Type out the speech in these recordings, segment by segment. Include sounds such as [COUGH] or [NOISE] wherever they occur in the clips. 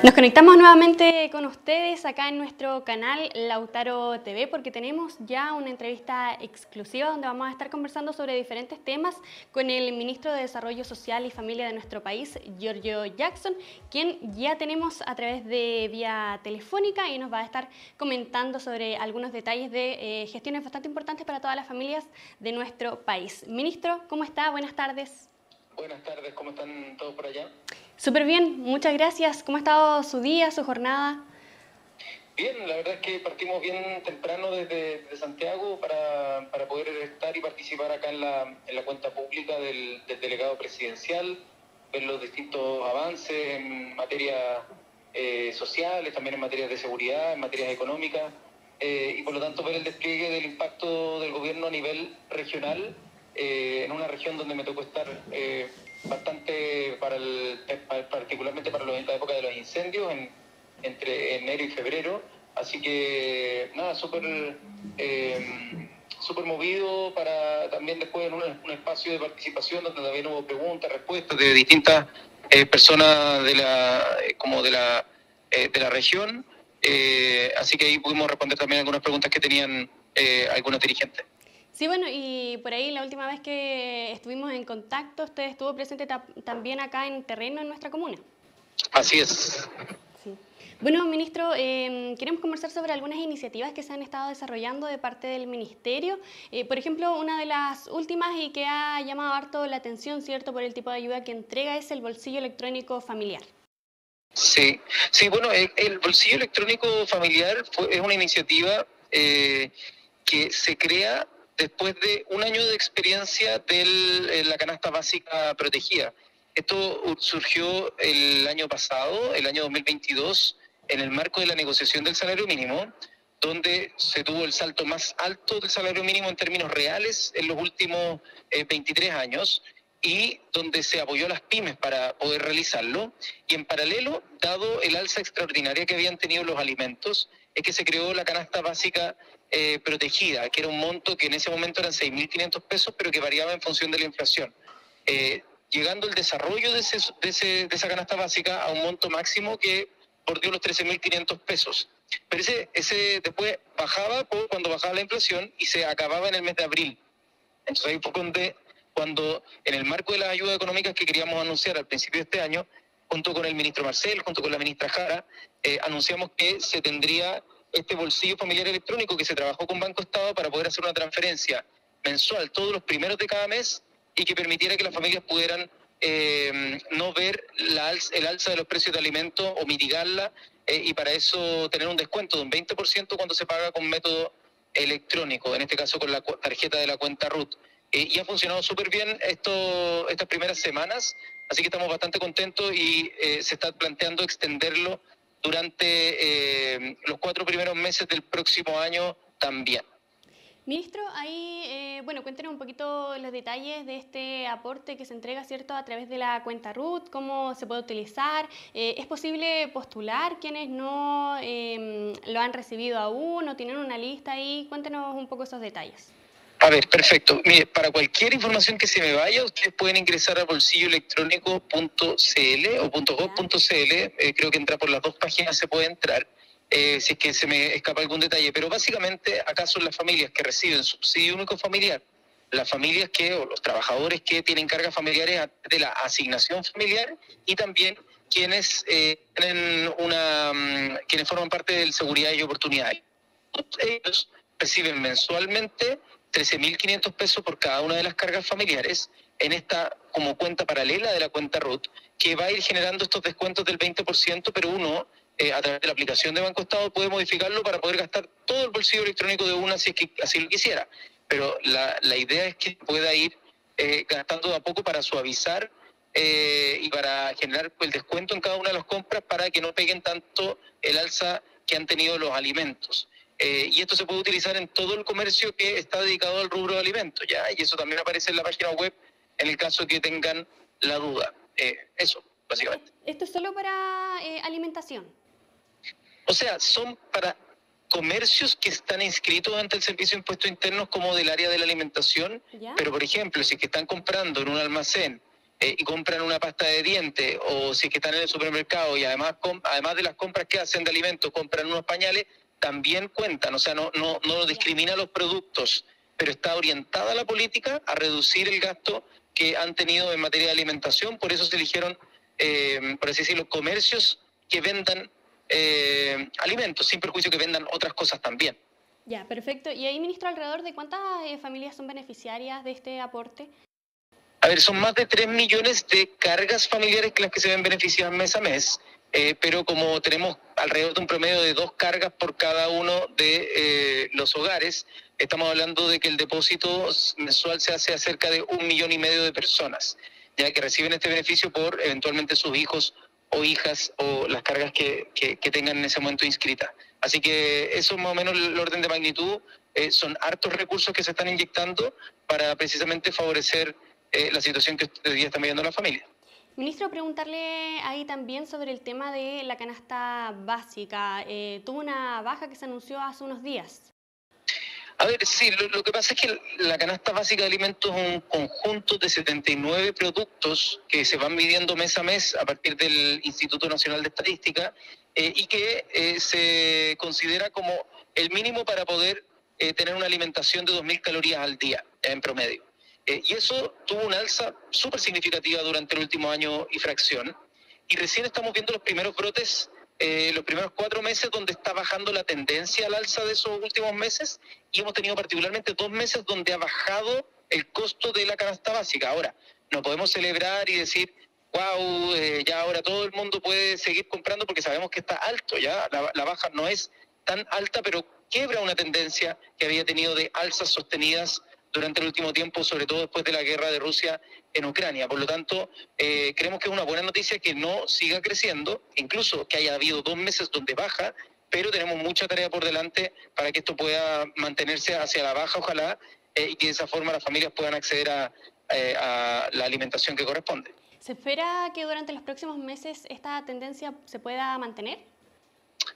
Nos conectamos nuevamente con ustedes acá en nuestro canal Lautaro TV porque tenemos ya una entrevista exclusiva donde vamos a estar conversando sobre diferentes temas con el ministro de Desarrollo Social y Familia de nuestro país, Giorgio Jackson, quien ya tenemos a través de vía telefónica y nos va a estar comentando sobre algunos detalles de eh, gestiones bastante importantes para todas las familias de nuestro país. Ministro, ¿cómo está? Buenas tardes. Buenas tardes, ¿cómo están todos por allá? Súper bien, muchas gracias. ¿Cómo ha estado su día, su jornada? Bien, la verdad es que partimos bien temprano desde, Santiago para, poder estar y participar acá en la, en la cuenta pública del, delegado presidencial, ver los distintos avances en materia eh, sociales, también en materia de seguridad, en materias económicas, eh, y por lo tanto ver el despliegue del impacto del gobierno a nivel regional, eh, en una región donde me tocó estar bastante para el, particularmente para la época de los incendios en, entre enero y febrero. Así que nada, súper eh, movido para también después en un, espacio de participación donde también hubo preguntas, respuestas de distintas eh, personas de la como de la eh, de la región. así que ahí pudimos responder también algunas preguntas que tenían algunos dirigentes. Sí, bueno, y por ahí la última vez que estuvimos en contacto, usted estuvo presente también acá en terreno en nuestra comuna. Así es. Bueno, ministro, em, queremos conversar sobre algunas iniciativas que se han estado desarrollando de parte del ministerio. Eh, por ejemplo, una de las últimas y que ha llamado harto la atención, ¿cierto?, por el tipo de ayuda que entrega es el bolsillo electrónico familiar. Sí, sí, bueno, el, bolsillo electrónico familiar es una iniciativa eh, que se crea después de un año de experiencia de eh, la canasta básica protegida. Esto surgió el año pasado, el año 2022, en el marco de la negociación del salario mínimo, donde se tuvo el salto más alto del salario mínimo en términos reales en los últimos 23 eh, años y donde se apoyó a las pymes para poder realizarlo. Y en paralelo, dado el alza extraordinaria que habían tenido los alimentos, es que se creó la canasta básica eh, protegida, que era un monto que en ese momento eran 6.500 pesos, pero que variaba en función de la inflación. Eh, llegando el desarrollo de, ese, de, esa canasta básica a un monto máximo que bordeó los 13.500 pesos. Pero ese, ese después bajaba cuando bajaba la inflación y se acababa en el mes de abril. Entonces ahí fue donde, cuando en el marco de las ayudas económicas que queríamos anunciar al principio de este año, junto con el ministro Marcel, junto con la ministra Jara, eh, anunciamos que se tendría este bolsillo familiar electrónico que se trabajó con Banco Estado para poder hacer una transferencia mensual todos los primeros de cada mes y que permitiera que las familias pudieran eh, no ver la el alza de los precios de alimentos o mitigarla eh, y para eso tener un descuento de un 20% cuando se paga con método electrónico, en este caso con la tarjeta de la cuenta RUT. Eh, y ha funcionado súper bien esto, estas primeras semanas, así que estamos bastante contentos y se está planteando extenderlo durante eh, los cuatro primeros meses del próximo año también. Ministro, ahí, eh, bueno, cuéntenos un poquito los detalles de este aporte que se entrega, ¿cierto?, a través de la cuenta RUT, cómo se puede utilizar. Eh, ¿Es posible postular quienes no lo han recibido aún o tienen una lista ahí? Cuéntenos un poco esos detalles. A ver, perfecto. Mire, para cualquier información que se me vaya, ustedes pueden ingresar a bolsilloelectrónico.cl o .gov.cl. Eh, creo que entra por las dos páginas, se puede entrar. Eh, si es que se me escapa algún detalle. Pero básicamente acá son las familias que reciben subsidio único familiar, las familias que, o los trabajadores que tienen cargas familiares de la asignación familiar y también quienes eh, tienen una, mm, quienes forman parte del seguridad y oportunidades. Ellos reciben mensualmente 13.500 pesos por cada una de las cargas familiares en esta como cuenta paralela de la cuenta RUT, que va a ir generando estos descuentos del 20%, pero uno, eh, a través de la aplicación de Banco Estado, puede modificarlo para poder gastar todo el bolsillo electrónico de una si que así lo quisiera. Pero la, la idea es que pueda ir eh, gastando de a poco para suavizar eh, y para generar el descuento en cada una de las compras para que no peguen tanto el alza que han tenido los alimentos. Eh, y esto se puede utilizar en todo el comercio que está dedicado al rubro de alimentos, ¿ya? Y eso también aparece en la página web en el caso que tengan la duda. Eh, eso, básicamente. ¿Esto es solo para eh, alimentación? O sea, son para comercios que están inscritos ante el Servicio de Impuestos Internos como del área de la alimentación, pero por ejemplo, si que están comprando en un almacén eh, y compran una pasta de dientes o si es que están en el supermercado y además, además de las compras que hacen de alimentos, compran unos pañales, también cuentan, o sea, no, no, no discrimina los productos, pero está orientada la política a reducir el gasto que han tenido en materia de alimentación, por eso se eligieron, eh, por así decirlo, comercios que vendan eh, alimentos, sin perjuicio que vendan otras cosas también. Ya, perfecto. ¿Y ahí, ministro, alrededor de cuántas eh, familias son beneficiarias de este aporte? A ver, son más de 3 millones de cargas familiares que las que se ven beneficiadas mes a mes, eh, pero como tenemos alrededor de un promedio de dos cargas por cada uno de eh, los hogares, estamos hablando de que el depósito mensual se hace a cerca de un millón y medio de personas, ya que reciben este beneficio por eventualmente sus hijos o hijas o las cargas que, que, tengan en ese momento inscritas. Así que eso es más o menos el orden de magnitud. Eh, son hartos recursos que se están inyectando para precisamente favorecer eh, la situación que hoy día están viviendo la familia. Ministro, preguntarle ahí también sobre el tema de la canasta básica. Eh, tuvo una baja que se anunció hace unos días. A ver, sí, lo, que pasa es que la canasta básica de alimentos es un conjunto de 79 productos que se van midiendo mes a mes a partir del Instituto Nacional de Estadística eh, y que eh, se considera como el mínimo para poder eh, tener una alimentación de 2.000 calorías al día en promedio. Y eso tuvo una alza súper significativa durante el último año y fracción. Y recién estamos viendo los primeros brotes eh, los primeros cuatro meses donde está bajando la tendencia al alza de esos últimos meses y hemos tenido particularmente dos meses donde ha bajado el costo de la canasta básica. Ahora, no podemos celebrar y decir, wow, eh, ya ahora todo el mundo puede seguir comprando porque sabemos que está alto, ya la, la baja no es tan alta, pero quiebra una tendencia que había tenido de alzas sostenidas durante el último tiempo, sobre todo después de la guerra de Rusia en Ucrania. Por lo tanto, eh, creemos que es una buena noticia que no siga creciendo, incluso que haya habido dos meses donde baja, pero tenemos mucha tarea por delante para que esto pueda mantenerse hacia la baja, ojalá, eh, y que de esa forma las familias puedan acceder a, eh, a la alimentación que corresponde. ¿Se espera que durante los próximos meses esta tendencia se pueda mantener?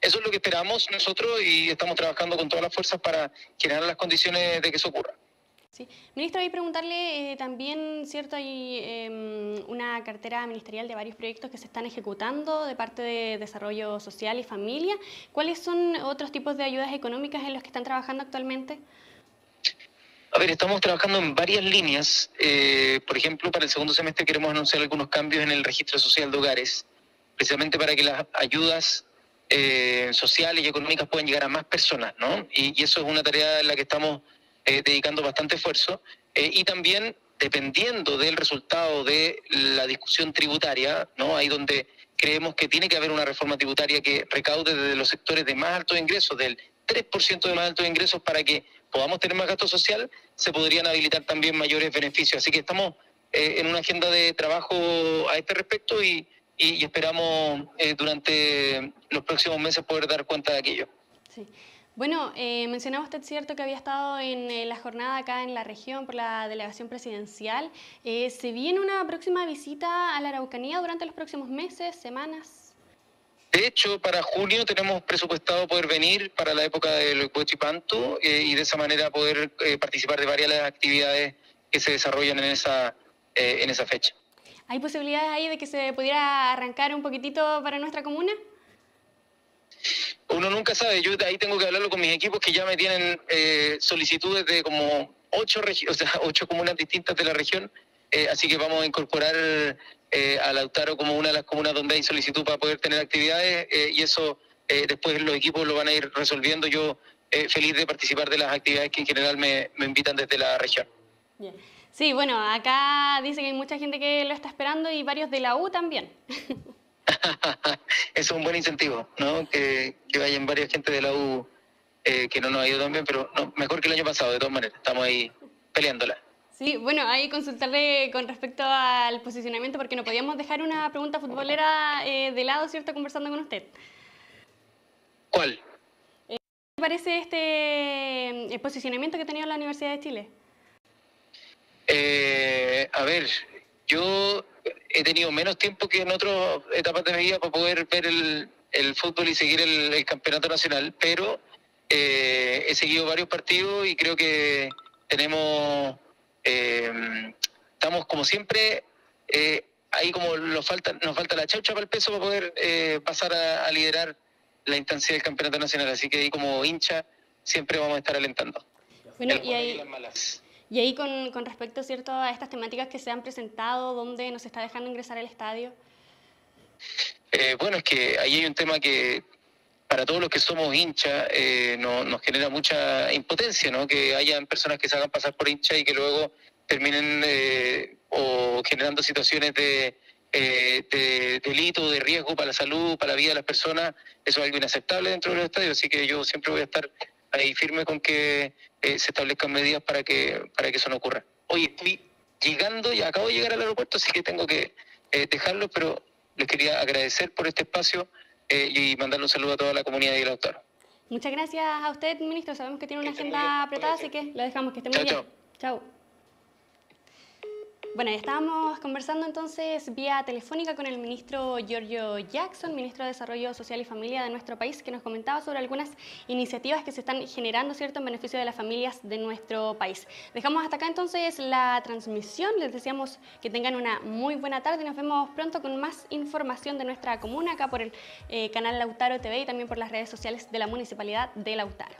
Eso es lo que esperamos nosotros y estamos trabajando con todas las fuerzas para generar las condiciones de que eso ocurra. Sí. Ministro, y preguntarle eh, también, ¿cierto? Hay em, una cartera ministerial de varios proyectos que se están ejecutando de parte de Desarrollo Social y Familia. ¿Cuáles son otros tipos de ayudas económicas en los que están trabajando actualmente? A ver, estamos trabajando en varias líneas. Eh, por ejemplo, para el segundo semestre queremos anunciar algunos cambios en el registro social de hogares, precisamente para que las ayudas eh, sociales y económicas puedan llegar a más personas, ¿no? y eso es una tarea en la que estamos eh, dedicando bastante esfuerzo eh, y también dependiendo del resultado de la discusión tributaria, ¿no? Ahí donde creemos que tiene que haber una reforma tributaria que recaude desde los sectores de más altos ingresos, del 3% de más altos ingresos para que podamos tener más gasto social, se podrían habilitar también mayores beneficios. Así que estamos eh, en una agenda de trabajo a este respecto y, esperamos durante los próximos meses poder dar cuenta de aquello. Sí. Bueno, eh, mencionaba usted cierto que había estado en eh, la jornada acá en la región por la delegación presidencial. Eh, ¿Se viene una próxima visita a la Araucanía durante los próximos meses, semanas? De hecho, para junio tenemos presupuestado poder venir para la época del Huachipanto eh, y de esa manera poder participar de varias las actividades que se desarrollan en esa, en esa fecha. ¿Hay posibilidades ahí de que se pudiera arrancar un poquitito para nuestra comuna? Uno nunca sabe. Yo ahí tengo que hablarlo con mis equipos que ya me tienen eh, solicitudes de como ocho, [LAUGHS] ocho comunas distintas de la región. Eh, así que vamos a incorporar eh, a Lautaro como una de las comunas donde hay solicitud para poder tener actividades y eso después los equipos lo van a ir resolviendo. Yo feliz de participar de las actividades que en general me, me invitan desde la región. Sí, bueno, acá dice que hay mucha gente que lo está esperando y varios de la U también. [LAUGHS] [LAUGHS] Eso es un buen incentivo, ¿no? Que, que vayan varias gente de la U eh, que no nos ha ido tan bien, pero no, mejor que el año pasado, de todas maneras. Estamos ahí peleándola. Sí, bueno, ahí consultarle con respecto al posicionamiento, porque no podíamos dejar una pregunta futbolera eh, de lado, ¿cierto? Conversando con usted. ¿Cuál? Eh, ¿Qué parece este el posicionamiento que ha tenido la Universidad de Chile? a ver, yo he tenido menos tiempo que en otras etapas de mi vida para poder ver el, fútbol y seguir el, campeonato nacional, pero eh, he seguido varios partidos y creo que tenemos, eh, estamos como siempre eh, ahí como nos falta, nos falta la chaucha para el peso para poder eh, pasar a, liderar la instancia del campeonato nacional. Así que ahí como hincha siempre vamos a estar alentando. Bueno, y ahí, y ahí con, con respecto ¿cierto? a estas temáticas que se han presentado, ¿dónde nos está dejando ingresar al estadio? Eh, bueno, es que ahí hay un tema que para todos los que somos hinchas eh, no, nos genera mucha impotencia, ¿no? Que hayan personas que se hagan pasar por hincha y que luego terminen eh, o generando situaciones de, eh, de delito, de riesgo para la salud, para la vida de las personas. Eso es algo inaceptable dentro de los estadios, así que yo siempre voy a estar ahí firme con que se establezcan medidas para que, para que eso no ocurra. Hoy estoy llegando y acabo de llegar al aeropuerto, así que tengo que dejarlo, pero les quería agradecer por este espacio eh, y mandarle un saludo a toda la comunidad de Lautaro. Muchas gracias a usted, ministro. Sabemos que tiene una agenda apretada, así que le dejamos que esté muy bien. Chao. Bueno, estábamos conversando entonces vía telefónica con el ministro Giorgio Jackson, ministro de Desarrollo Social y Familia de nuestro país, que nos comentaba sobre algunas iniciativas que se están generando, ¿cierto?, en beneficio de las familias de nuestro país. Dejamos hasta acá entonces la transmisión. Les deseamos que tengan una muy buena tarde y nos vemos pronto con más información de nuestra comuna acá por el eh, canal Lautaro TV y también por las redes sociales de la Municipalidad de Lautaro.